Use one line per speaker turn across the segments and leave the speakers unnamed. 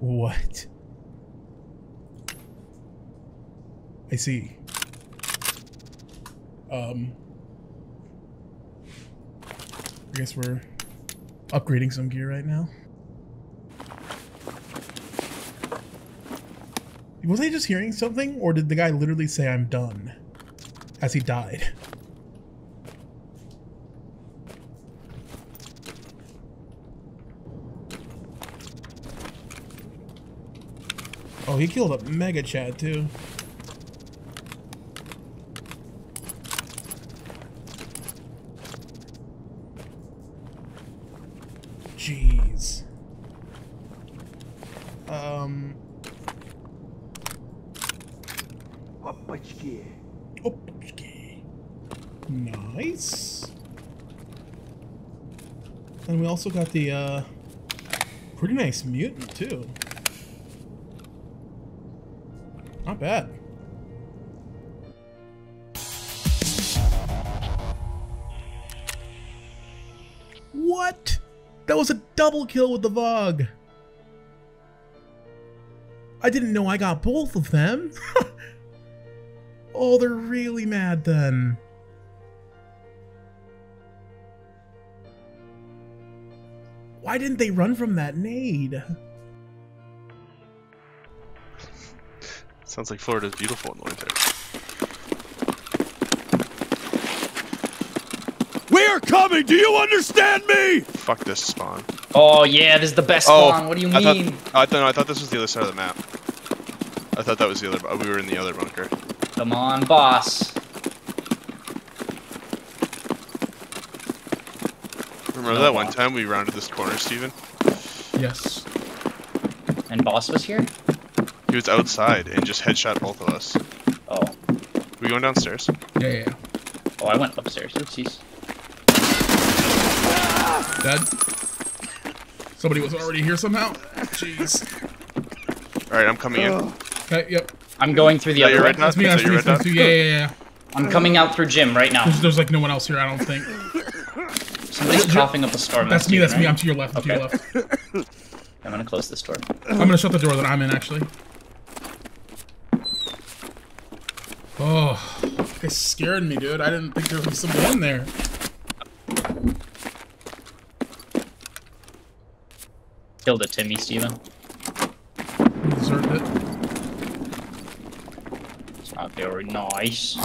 What? I see. Um. Guess we're upgrading some gear right now. Was I just hearing something, or did the guy literally say I'm done as he died? Oh, he killed a mega Chad too. Nice. And we also got the, uh, pretty nice mutant, too. Not bad. What? That was a double kill with the VOG. I didn't know I got both of them. oh, they're really mad then. Why didn't they run from that nade?
Sounds like Florida's beautiful in the winter.
We are coming! Do you understand me?
Fuck this spawn.
Oh yeah, this is the best
Oh,
spawn. What do you
I
mean?
thought, I, thought, no, I thought this was the other side of the map. I thought that was the other. We were in the other bunker.
Come on, boss.
Remember
No
that one time we rounded this corner, Steven?
Yes.
And boss was here.
He was outside and just headshot both of us.
Oh,
We going downstairs?
Yeah, yeah, yeah.
oh, I went upstairs. Oopsies.
Dead. Somebody was already here somehow. Jeez.
All right, I'm coming in.
Okay, yep.
I'm going through the other
your
way.
red dot?
That's me. That's me.
your red
That's
dot?
me. Yeah, yeah, yeah.
I'm coming out through gym right now.
There's, there's like no one else here. I don't think.
Somebody's coughing up a storm.
That's me.
you,
That's me. I'm to your left. I'm to your left.
I'm gonna close this door.
I'm gonna shut the door that I'm in. Actually. Oh, it scared me, dude. I didn't think there was be somebody in there.
Killed a Timmy, Steven.
You deserved it.
It's not very nice.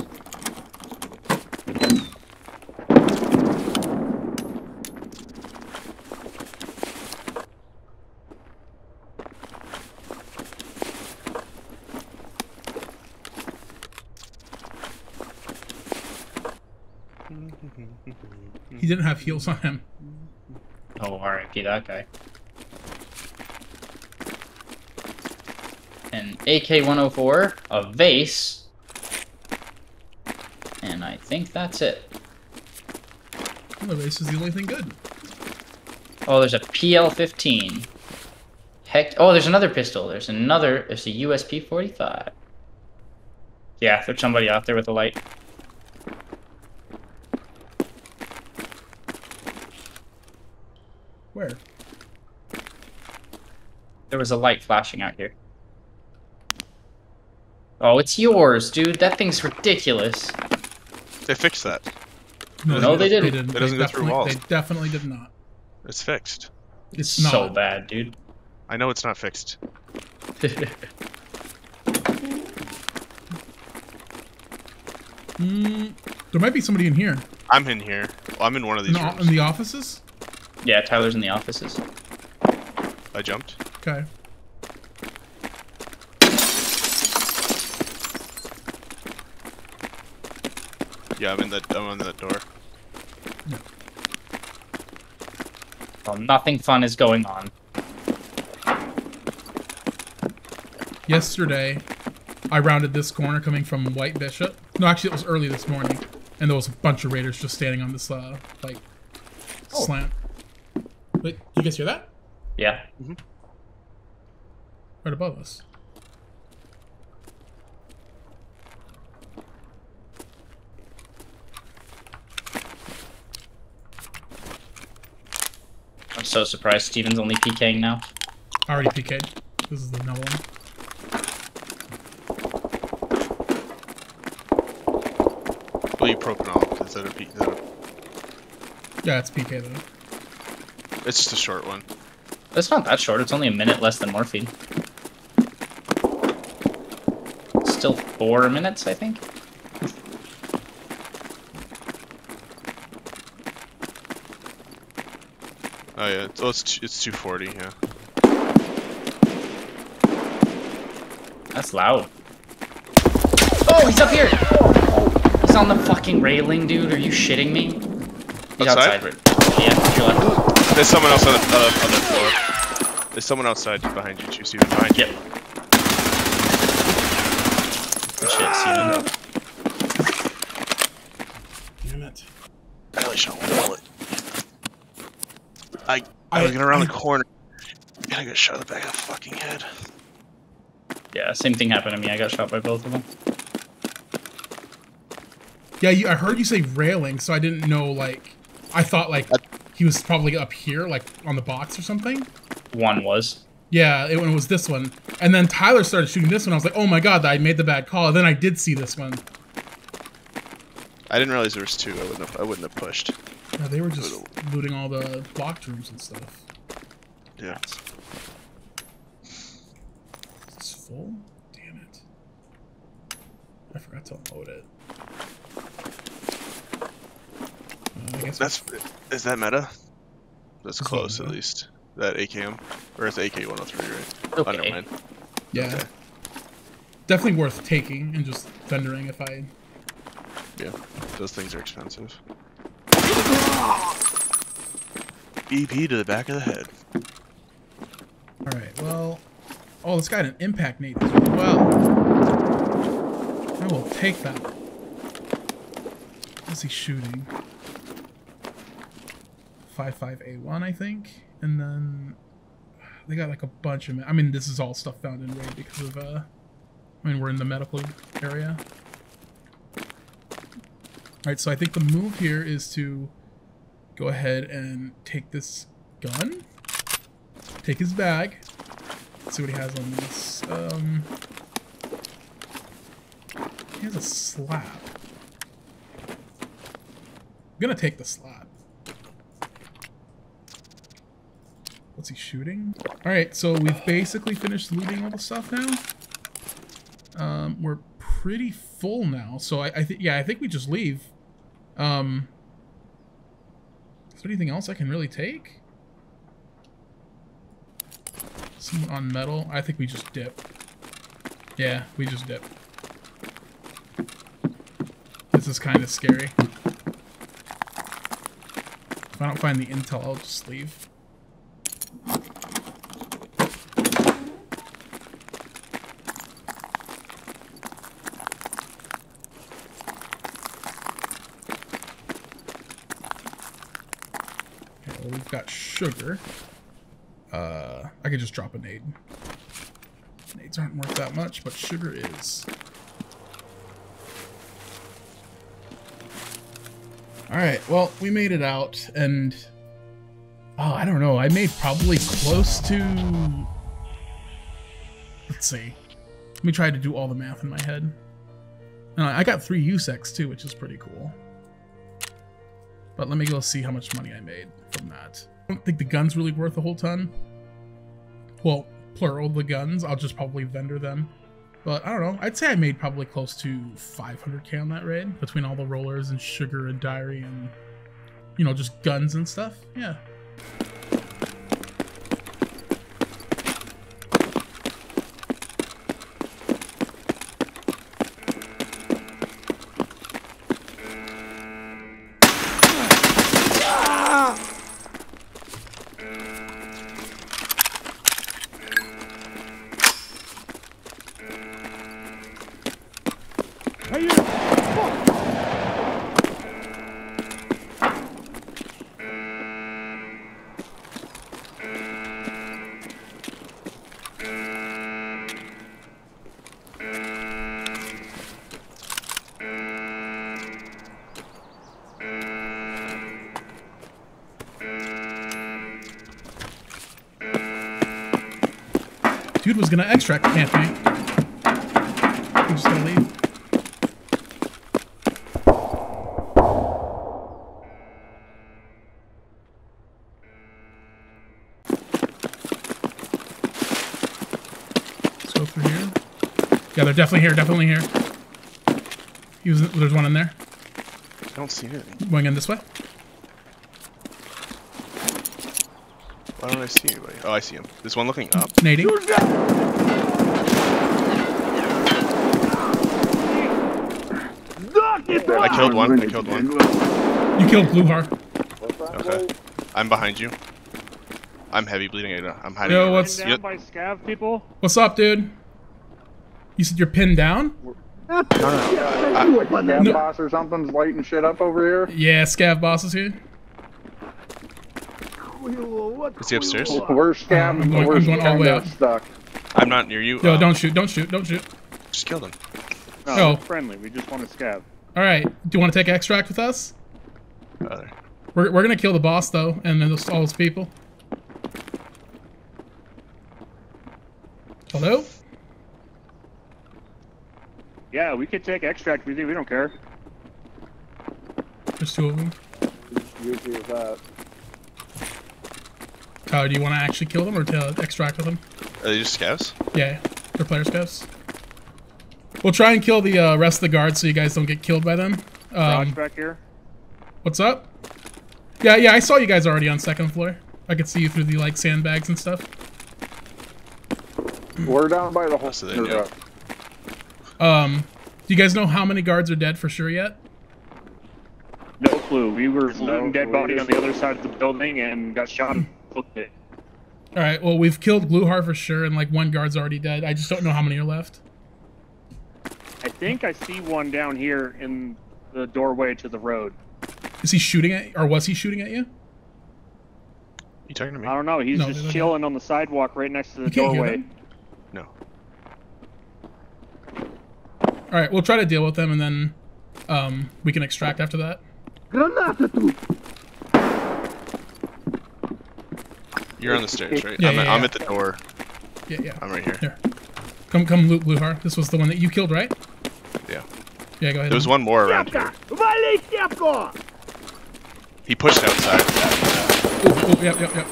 He didn't have heals on him.
Oh, RIP that guy. An AK-104, a vase, and I think that's it.
The vase is the only thing good.
Oh, there's a PL-15. Heck, oh, there's another pistol. There's another, there's a USP-45. Yeah, there's somebody out there with a light.
Where?
There was a light flashing out here. Oh, it's yours, dude. That thing's ridiculous.
They fixed that.
No, they didn't.
They didn't.
It doesn't
they
go through
definitely-
walls.
They definitely did not.
It's fixed.
It's not.
So bad, dude.
I know it's not fixed.
Mm, there might be somebody in here.
I'm in here. Well, I'm in one of
In
these
the,
rooms.
in the offices.
Yeah, Tyler's in the offices.
I jumped.
Okay.
Yeah, I'm in the. I'm on that door.
Well, nothing fun is going on.
Yesterday, I rounded this corner coming from White Bishop. No, actually, it was early this morning. and there was a bunch of raiders just standing on this uh like
Oh.
slant. Wait, you guys hear that?
Yeah. Mm-hmm.
Right above us.
I'm so surprised Steven's only PKing now.
I already PK'd. This is the no one.
Well, you Propital. Is that a P? Is that a,
Yeah, it's PK though.
It's just a short one.
It's not that short. It's only a minute less than morphine. Still four minutes, I think.
Oh yeah, it's, oh, it's it's 240. Yeah.
That's loud. Oh, he's up here! He's on the fucking railing, dude. Are you shitting me? He's
Outside?
outside. Yeah, to your left.
There's someone else on the, uh, on the floor. There's someone outside behind you, too, Steven. Behind you.
Yep. Good shit, Steven.
Damn it.
I only shot one bullet. I,
I-
I was getting around
I-
the corner. And I got shot in the back of the fucking head.
Yeah, same thing happened to me. I got shot by both of them.
Yeah, you, I heard you say railing, so I didn't know like I thought like he was probably up here, like on the box or something.
One was.
Yeah, it, it was this one. And then Tyler started shooting this one. I was like, oh my god, I made the bad call. And then I did see this one.
I didn't realize there was two. I wouldn't have. I wouldn't have pushed.
Yeah, they were just looting all the locked rooms and stuff.
Yeah.
It's full? Damn it. I forgot to unload it. Uh, I guess
That's. Is that meta? That's
Is what
close, at
meta?
least. That AKM, or it's AK 103, right?
Okay.
Oh, never mind.
yeah.
okay.
Definitely worth taking and just vendoring if I
Yeah, those things are expensive. EP to the back of the head.
Alright, well. Oh, this got an impact nade as well. I will take that. What's he shooting? 55A1, I think. And then they got like a bunch of. I mean, this is all stuff found in raid because of. uh I mean, we're in the medical area. Alright, so I think the move here is to go ahead and take this gun, take his bag, see what he has on this. Um, he has a slab. I'm gonna take the slab. What's he shooting? All right, so we've basically finished looting all the stuff now. Um, we're pretty full now, so I, I think yeah, I think we just leave. Um, is there anything else I can really take? Someone on metal. I think we just dip. Yeah, we just dip. This is kind of scary. If I don't find the intel, I'll just leave. Got sugar. Uh, I could just drop a nade. Nades aren't worth that much, but sugar is. Alright, well, we made it out, and... Oh, I don't know. I made probably close to... Let's see. Let me try to do all the math in my head. Uh, I got three USECs, too, which is pretty cool. But let me go see how much money I made from that. I don't think the gun's really worth a whole ton. Well, plural, the guns. I'll just probably vendor them. But I don't know. I'd say I made probably close to 500k on that raid between all the rollers and sugar and diary and, you know, just guns and stuff. Yeah. Dude was gonna extract, can't be. He just gonna leave. Let's go through here. Yeah, they're definitely here, definitely here. He was, there's one in there.
I don't see anything.
Going in this way.
Why don't I see anybody? Oh, I see him. There's one looking up.
Nading.
I killed one. I killed one.
You killed Gluhar.
Okay. I'm behind you. I'm heavy bleeding. I- I'm hiding.
Yo,
in-
what's-
Down
Yep.
by scav people.
What's up, dude? You said you're pinned down?
Scav
No.
boss or something's lighting shit up over here.
Yeah, Scav boss is here.
Is he upstairs?
We're scav.
I'm going-
we're
going all the way
kinda
up.
stuck.
I'm not near you.
No,
Uh,
don't shoot, don't shoot, don't shoot.
Just kill them.
No,
Oh.
friendly. We just want to scav.
All right, do you want to take extract with us?
Other.
We're, we're gonna kill the boss though, and then those, all those people. Hello?
Yeah, we could take extract with you. We don't care.
There's two of them.
Usually with that.
Tyler, do you want to actually kill them or to extract with them?
Are they just scouts?
Yeah, they're player scouts. We'll try and kill the uh, rest of the guards so you guys don't get killed by them.
Raj
Um,
back here.
what's up? Yeah, yeah, I saw you guys already on second floor. I could see you through the like sandbags and stuff.
We're down by the whole.
So they do.
Um, do you guys know how many guards are dead for sure yet?
No clue. We were
No
looting dead body on the other side of the building and got shot. And booked it.
All right. Well, we've killed Gluhar for sure, and like one guard's already dead. I just don't know how many are left.
I think I see one down here in the doorway to the road.
Is he shooting at, or was he shooting at you?
You talking to me?
I don't know. He's
No,
just chilling on the sidewalk right next to the
You
doorway.
No.
All right. We'll try to deal with them, and then um, we can extract after that.
You're on the stairs, right?
Yeah,
I'm,
yeah,
I'm at the door.
Yeah, yeah.
I'm right here.
Here. Come, come, loot Gluhar. This was the one that you killed, right?
Yeah.
Yeah, go ahead.
There was one more around here. He pushed outside.
Ooh, ooh, yep, yep, yep.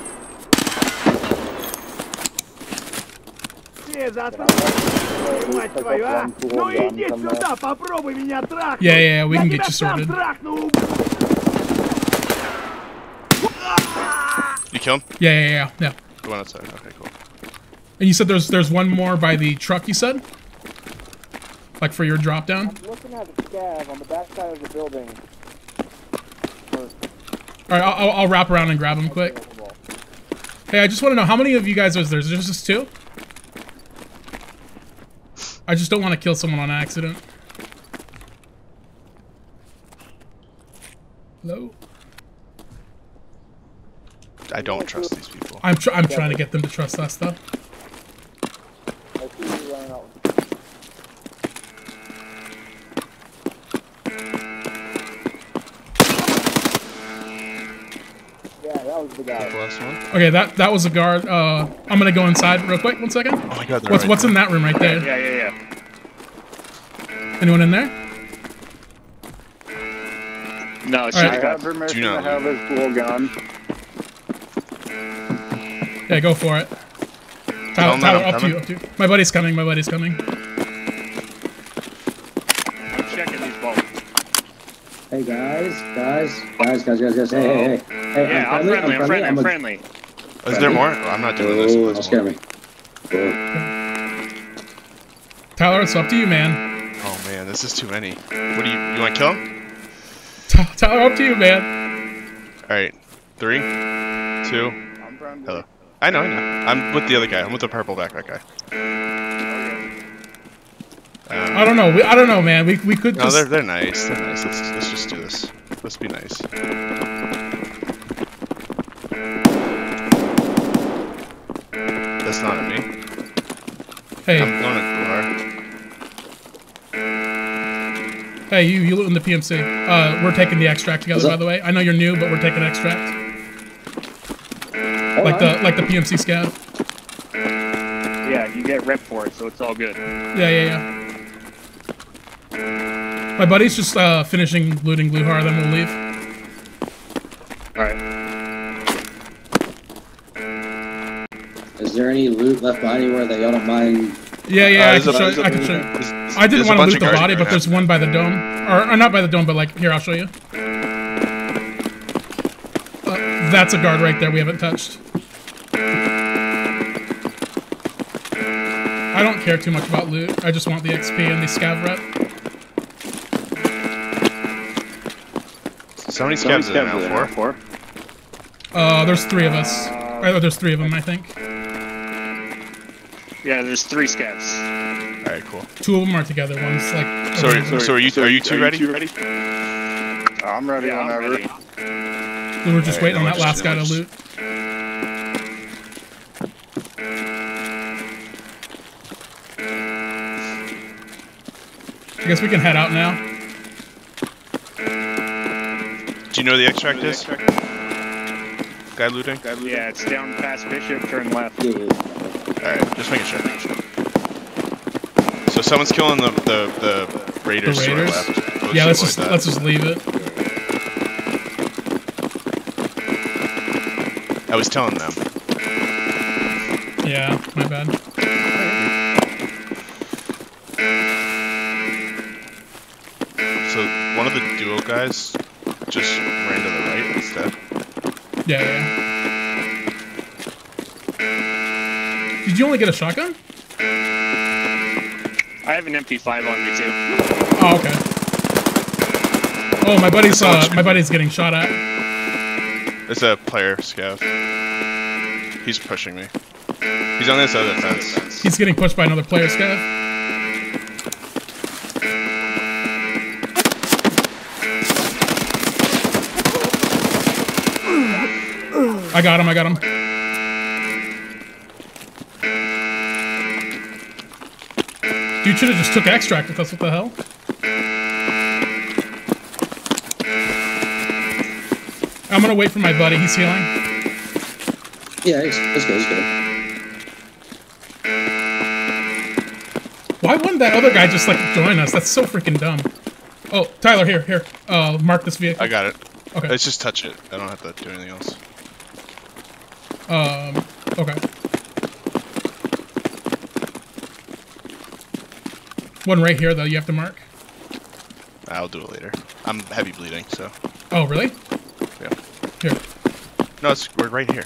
Yeah, yeah, yeah. We can get you sorted.
You kill him?
Yeah, yeah, yeah, yeah.
The one outside. Okay, cool.
And you said there's there's one more by the truck. You said, like for your drop down.
Looking at the scav on the back side of the building.
All right, I'll, I'll, I'll wrap around and grab him quick. Hey, I just want to know how many of you guys is there? Is there just two? I just don't want to kill someone on accident. Hello.
I don't trust these people.
I'm tr I'm trying to get them to trust us though.
I see you running out. Yeah, that was the
The
guy.
last one?
Okay, that that was a guard. Uh, I'm gonna go inside real quick. One second.
Oh my god,
What's
right
what's
there.
in that room right there?
Yeah, yeah, yeah.
Anyone in there?
No, it's
All
I
right.
just
have
got
permission
Do
to
not
have his cool gun.
Yeah, go for it.
Tell
Tyler,
him that
Tyler up to you, up to you. My buddy's coming. My buddy's coming.
I'm checking these bolts.
Hey guys, guys, guys, guys, guys, guys. Hey, hey, hey. hey
Yeah, I'm friendly. I'm friendly. I'm
a-
friendly.
Is there more? I'm not doing this.
Oh,
if
don't scare me.
Tyler, it's up to you, man.
Oh man, this is too many. What do you? You want to kill him?
Ty- Tyler, up to you, man.
All right. Three, two. Hello. I know. I know. I'm with the other guy. I'm with the purple backpack guy. Um,
I don't know. We, I don't know, man. We, we could
No,
just.
they're they're nice. They're nice. Let's let's just do this. Let's be nice. That's not at me.
hey,
I'm going at
hey, you, you in the PMC. Uh, we're taking the extract together, by the way. I know you're new, but we're taking extract.
Hold
Like
on.
the like the PMC scout.
Yeah, yeah, you get rep for it, so it's all good.
Yeah, yeah, yeah. My buddy's just uh, finishing looting Gluhar, then we'll leave.
All right.
Is there any loot left by anywhere that y'all don't mind?
Yeah, yeah,
Uh,
I can
a-
show
there's a-
I can show you.
there's-
I didn't want to loot the body,
right
but there's one by the dome. Or, or not by the dome, but like, here, I'll show you. Uh, that's a guard right there we haven't touched. I don't care too much about loot. I just want the XP and the scav rep.
So many scavs are there now? Four?
Uh, there's three of us. Or, there's three of them, I think.
Yeah, there's three scavs.
Alright, cool.
Two of them are together. One's like.
So,
over
are,
there.
so are you are you two ready?
I'm ready
Yeah, I'm
whenever.
ready.
we were just
Alright,
waiting on that
just-
last guy to loot. I guess we can head out now.
Do you know where the extract is? Guy looting?
Yeah, it's down past Bishop, turn left.
Yeah, yeah.
Alright, just making sure. So someone's killing the the, the raiders,
The
to our
raiders?
left. Oh, let's
Yeah, let's just
that.
let's just leave it.
I was telling them.
Yeah, my bad.
So one of the duo guys just ran to the right instead.
Yeah, yeah. yeah. Did you only get a shotgun?
I have an MP5 on me too.
Oh, okay. Oh, my buddy's uh, my buddy's getting shot at.
It's a player scout. He's pushing me. He's on this other side fence.
He's getting pushed by another player, Scav. I got him, I got him. Dude should have just took extract if that's what the hell. I'm gonna wait for my buddy, he's healing.
Yeah, it's, it's good, it's good.
Why wouldn't that other guy just like join us? That's so freaking dumb. Oh, Tyler, here, here. Uh, mark this vehicle.
I got it.
Okay.
Let's just touch it. I don't have to do anything else.
Um, okay. One right here, though, you have to mark.
I'll do it later. I'm heavy bleeding, so
Oh, really?
yeah.
Here.
No, it's we're right here.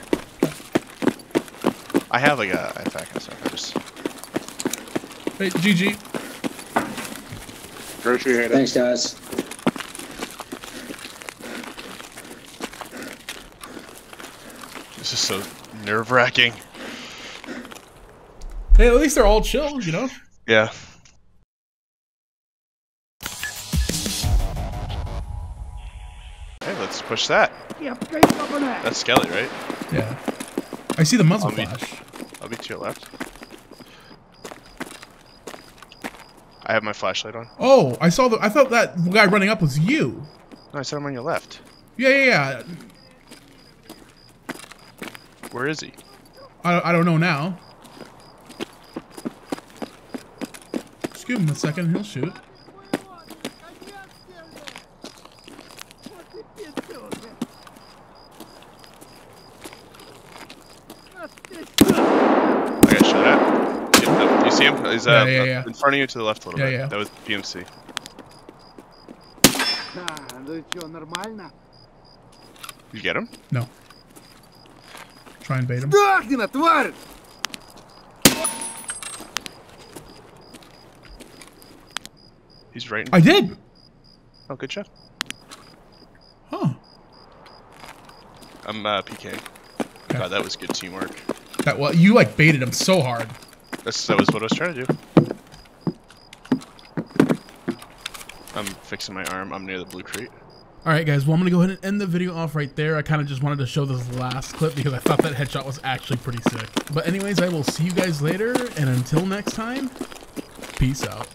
I have like a attack and stuff. I just
Hey, GG.
Grocery hit it.
Thanks, guys.
This is so nerve wracking.
Hey, at least they're all chill, you know?
Yeah. Hey, let's push that. Yeah. That's Skelly, right?
Yeah. I see the muzzle
I'll be-
flash.
I'll be to your left. I have my flashlight on.
Oh, I saw the. I thought that guy running up was you.
No, I said I'm on your left.
Yeah, yeah, yeah.
Where is he?
I, I don't know now. Just give him a second, he'll shoot.
I got shot at. Yeah, no, you see him? He's uh,
Yeah, yeah, yeah.
in front of you to the left a little
Yeah,
bit.
yeah.
That was PMC. You get him?
No. Try and bait him.
He's right. In-
I did!
oh, good job.
Huh.
I'm uh, PK. God, that was good teamwork.
That well, you like baited him so hard.
That's, that was what I was trying to do. I'm fixing my arm. I'm near the blue crate.
Alright guys, well I'm gonna go ahead and end the video off right there. I kind of just wanted to show this last clip because I thought that headshot was actually pretty sick. But anyways, I will see you guys later, and until next time, peace out.